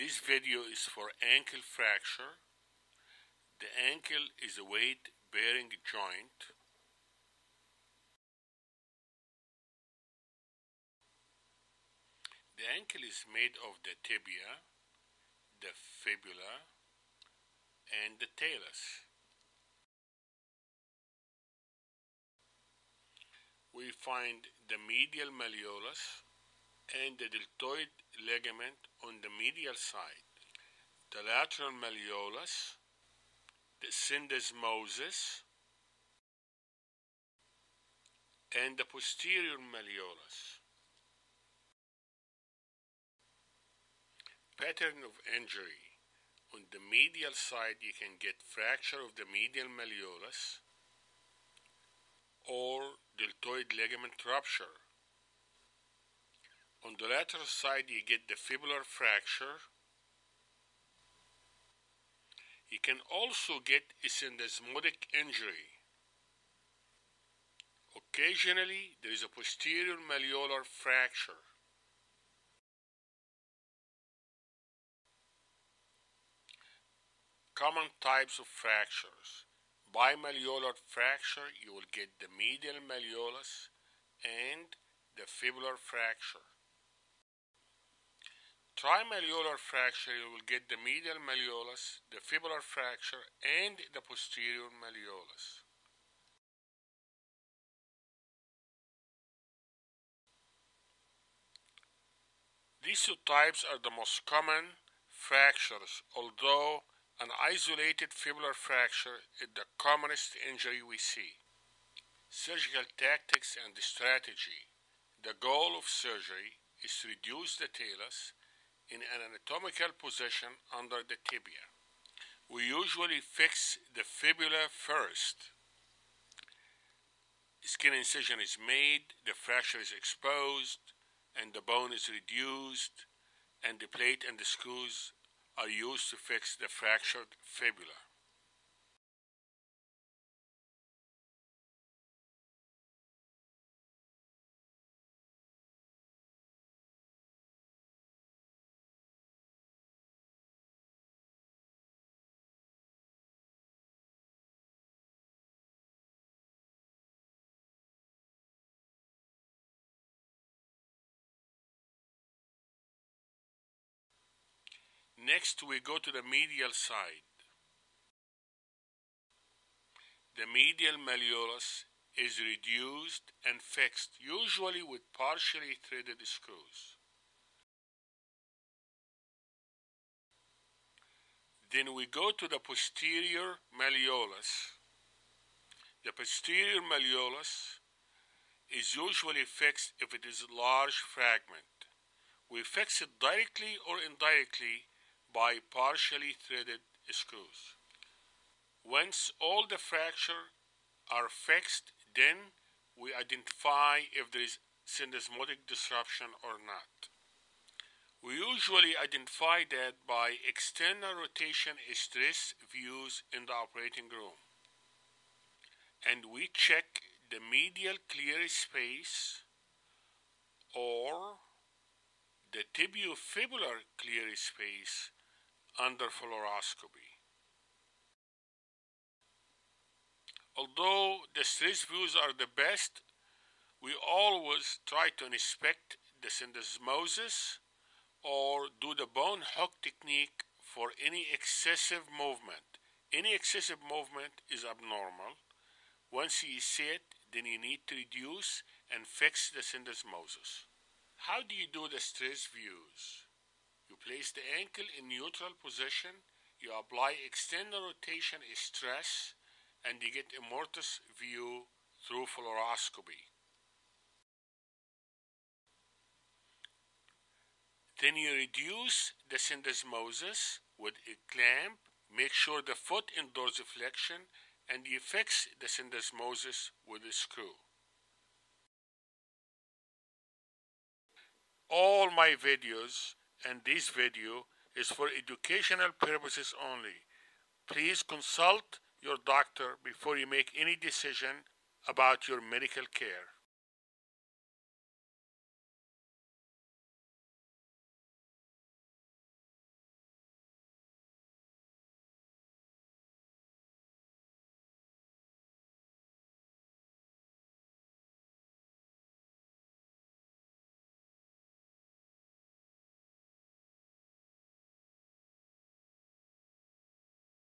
This video is for ankle fracture. The ankle is a weight bearing joint. The ankle is made of the tibia, the fibula, and the talus. We find the medial malleolus and the deltoid ligament on the medial side, the lateral malleolus, the syndesmosis, and the posterior malleolus. Pattern of injury. On the medial side, you can get fracture of the medial malleolus or deltoid ligament rupture. On the lateral side, you get the fibular fracture. You can also get a syndesmotic injury. Occasionally, there is a posterior malleolar fracture. Common types of fractures. Bimalleolar fracture, you will get the medial malleolus and the fibular fracture. Trimalleolar fracture, you will get the medial malleolus, the fibular fracture, and the posterior malleolus. These two types are the most common fractures, although an isolated fibular fracture is the commonest injury we see. Surgical tactics and strategy. The goal of surgery is to reduce the talus in an anatomical position under the tibia. We usually fix the fibula first. Skin incision is made, the fracture is exposed, and the bone is reduced, and the plate and the screws are used to fix the fractured fibula. Next, we go to the medial side. The medial malleolus is reduced and fixed, usually with partially threaded screws. Then we go to the posterior malleolus. The posterior malleolus is usually fixed if it is a large fragment. We fix it directly or indirectly by partially threaded screws. Once all the fractures are fixed, then we identify if there is syndesmotic disruption or not. We usually identify that by external rotation stress views in the operating room. And we check the medial clear space or the tibiofibular clear space under fluoroscopy. Although the stress views are the best, we always try to inspect the syndesmosis or do the bone hook technique for any excessive movement. Any excessive movement is abnormal. Once you see it, then you need to reduce and fix the syndesmosis. How do you do the stress views? You place the ankle in neutral position, you apply external rotation stress, and you get a mortise view through fluoroscopy. Then you reduce the syndesmosis with a clamp, make sure the foot in dorsiflexion, and you fix the syndesmosis with a screw. All my videos and this video is for educational purposes only. Please consult your doctor before you make any decision about your medical care.